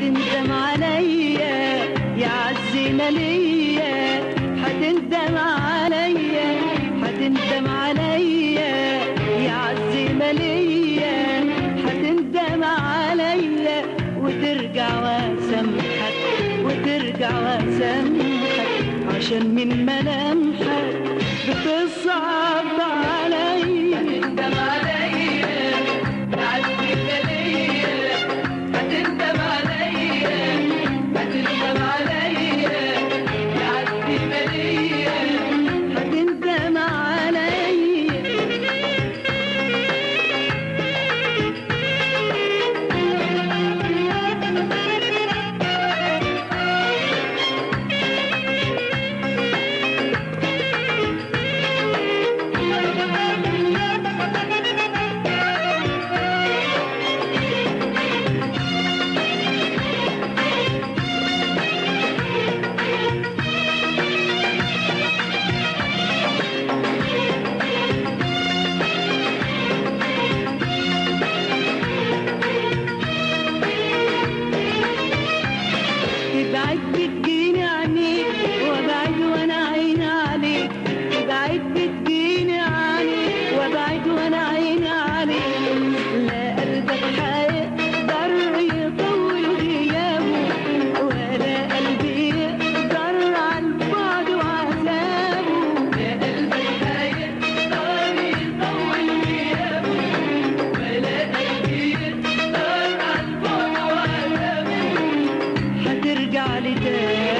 هتندم عليا يا عزيمة ليا هتندم عليا هتندم عليا يا عزيمة ليا هتندم عليا وترجع واسامحك وترجع واسامحك عشان من ملامحك بتصعب அளித்தே